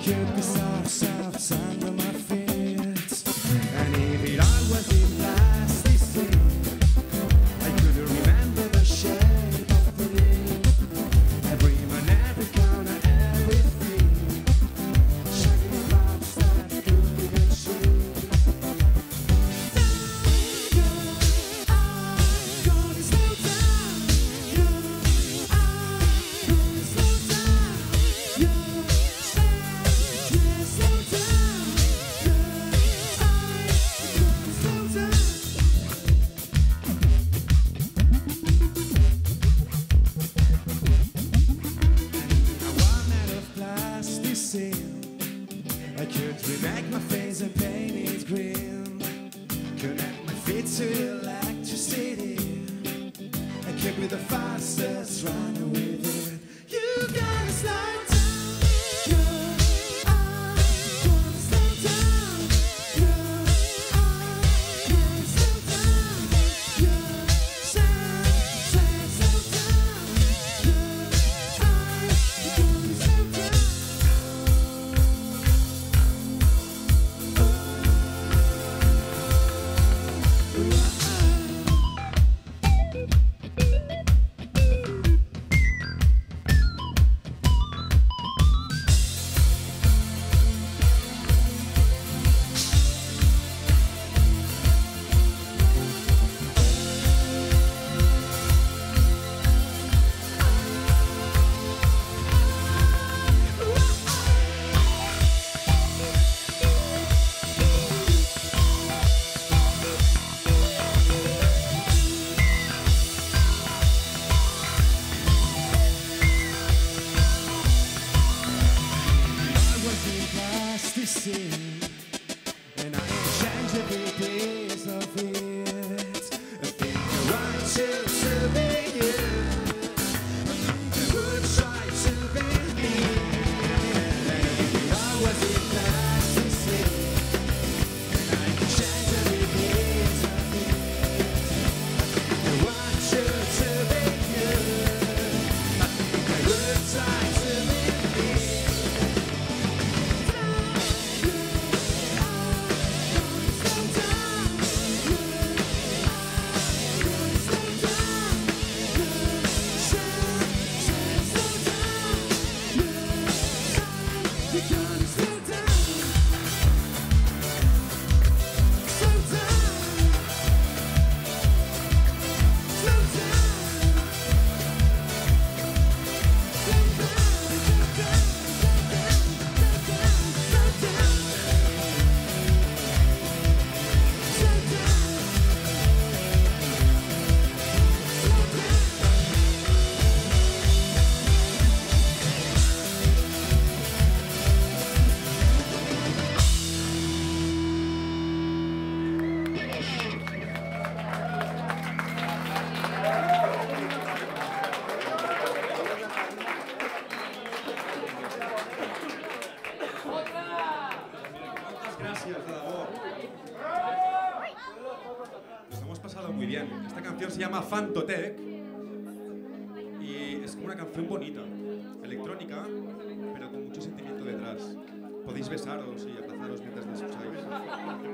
Ik heb de zaak see. llama Fantotec y es como una canción bonita, electrónica, pero con mucho sentimiento detrás. Podéis besaros y abrazaros mientras la escucháis.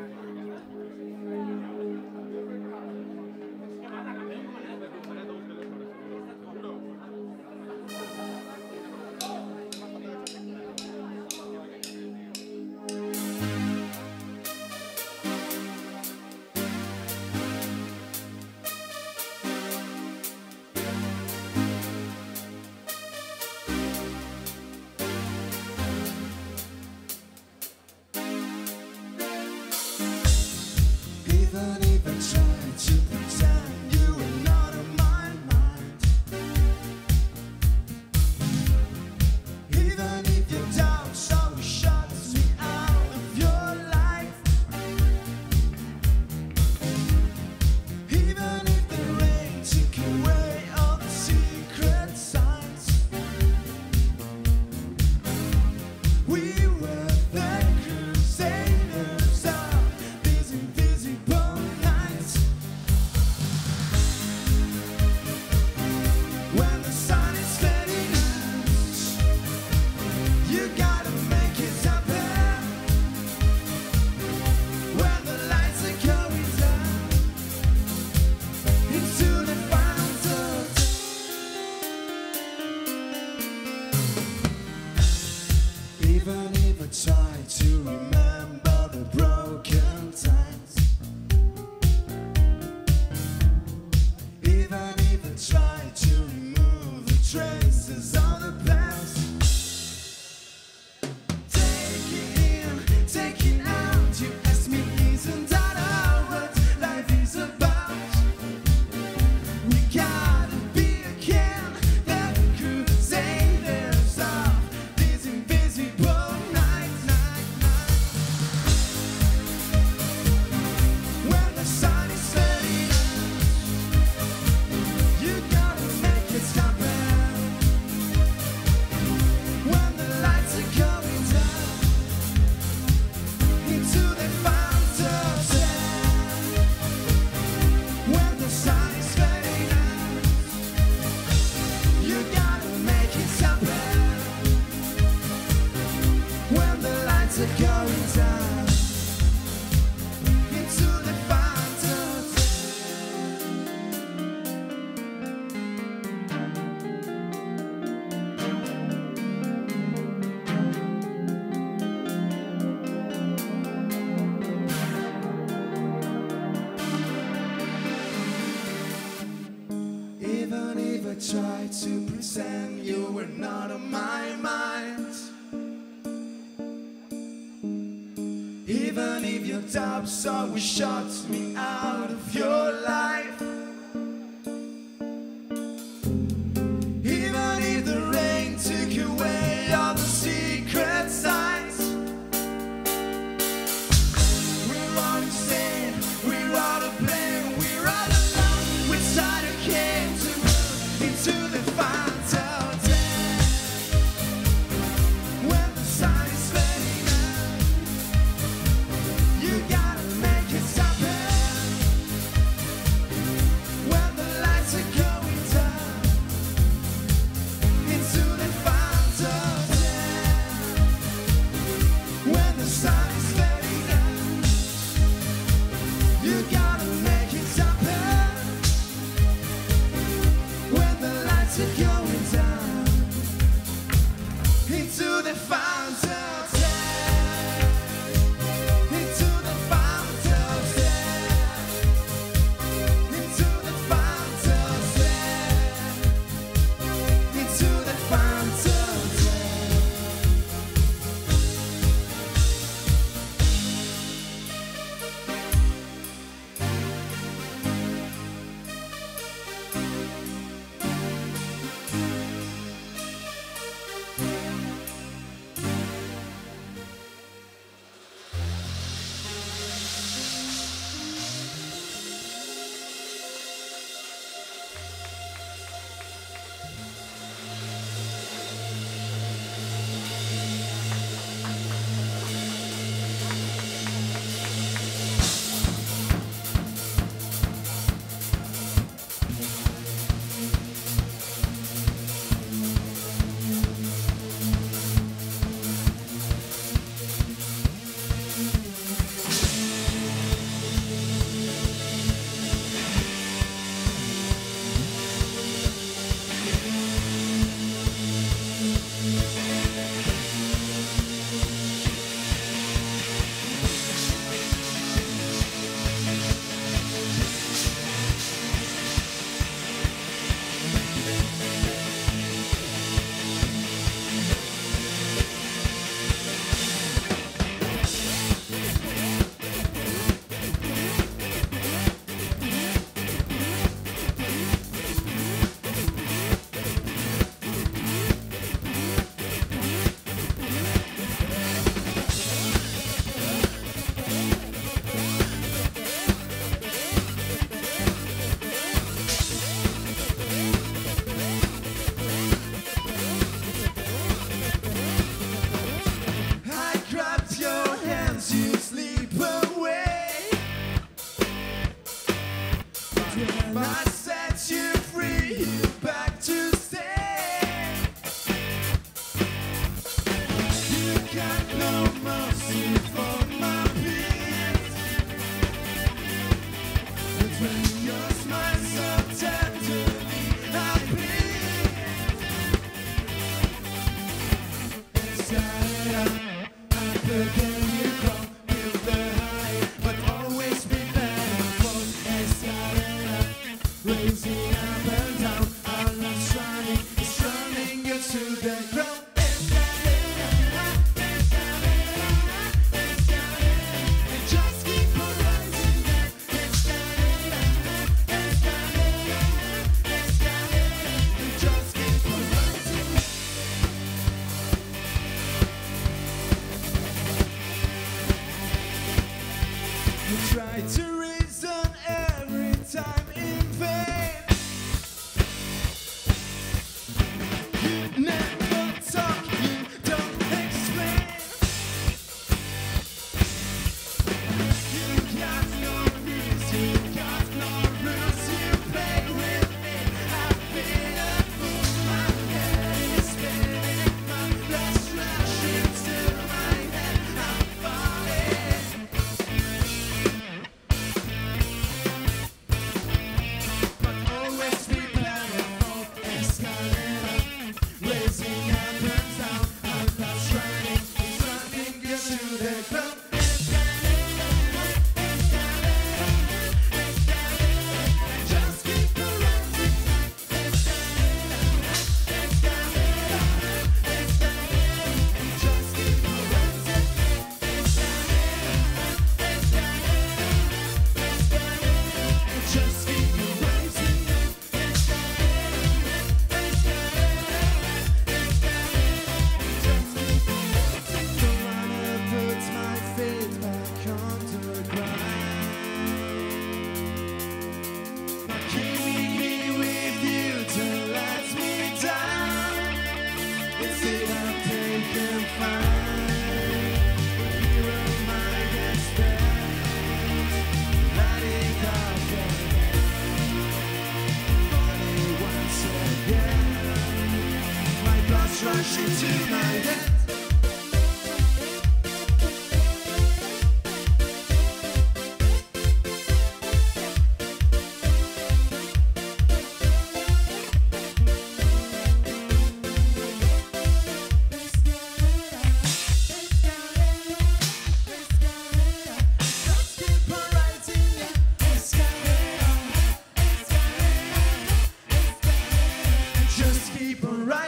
Even if your top song will shut me out of your life.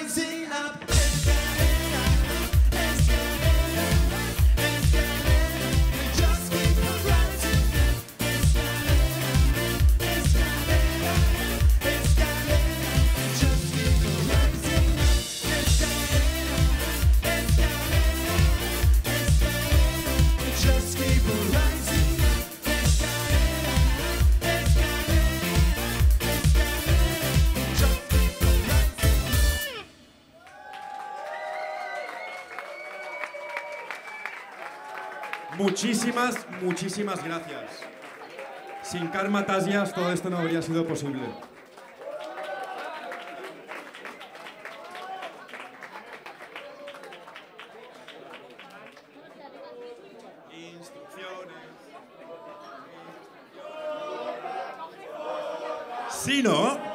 rising. Muchísimas, muchísimas gracias. Sin Karma Tasias todo esto no habría sido posible. Instrucciones. Si no,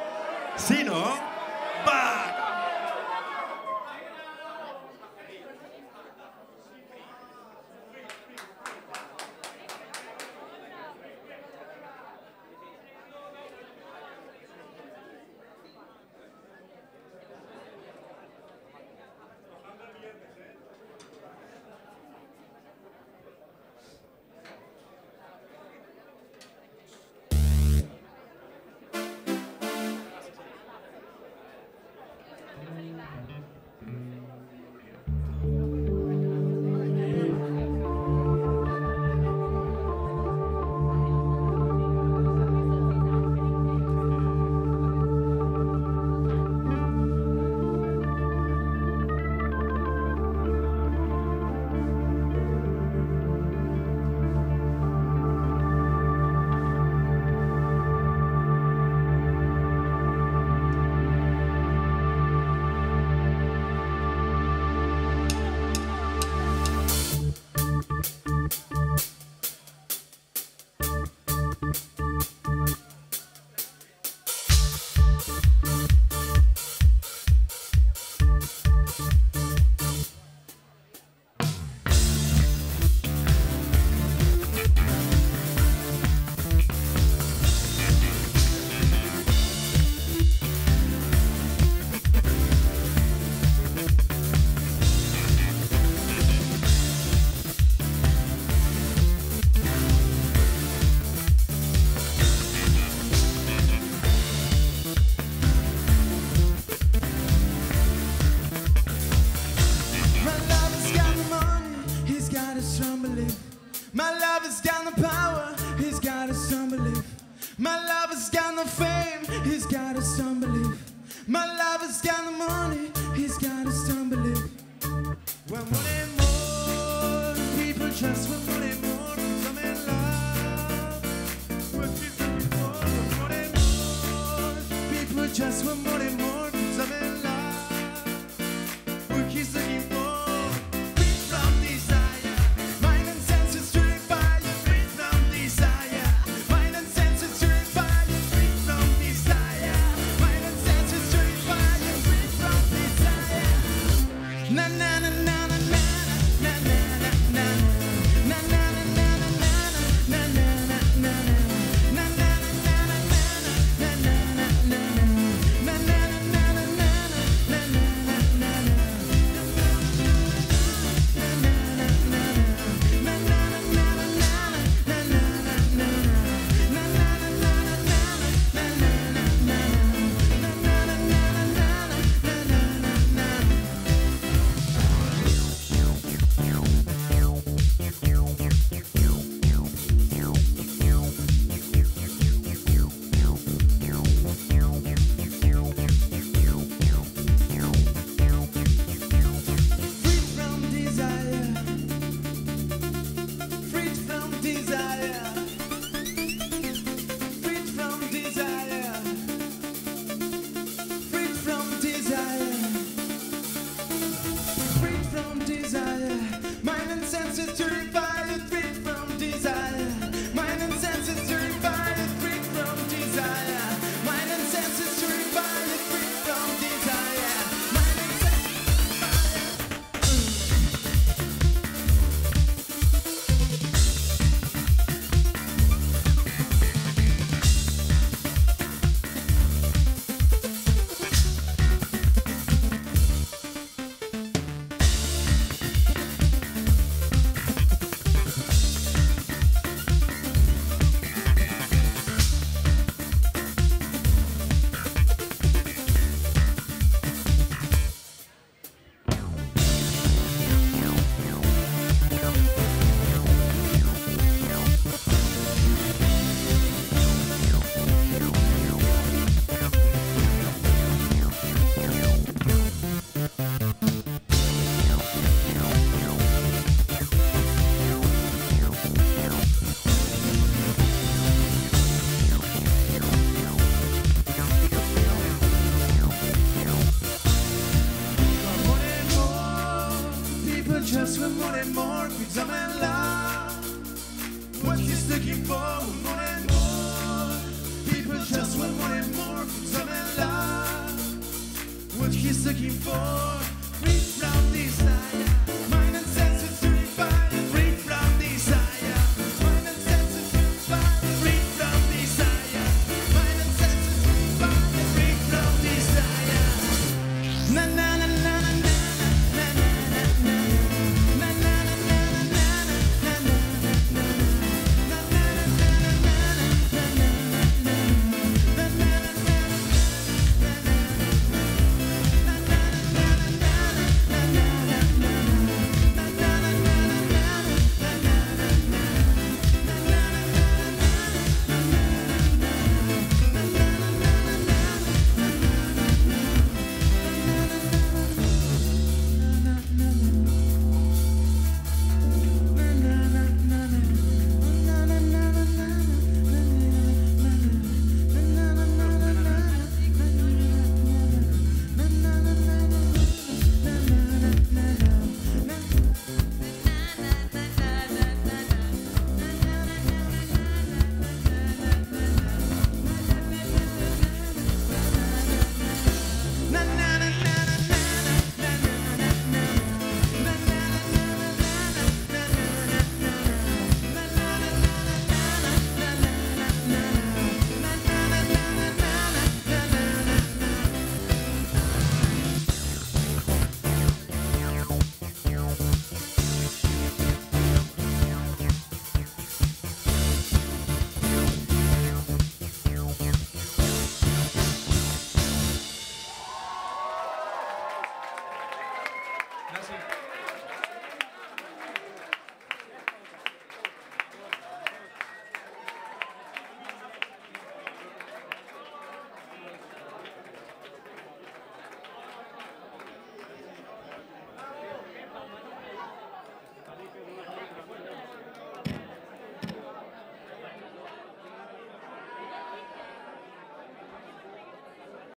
has got his unbelief. My love has got the money.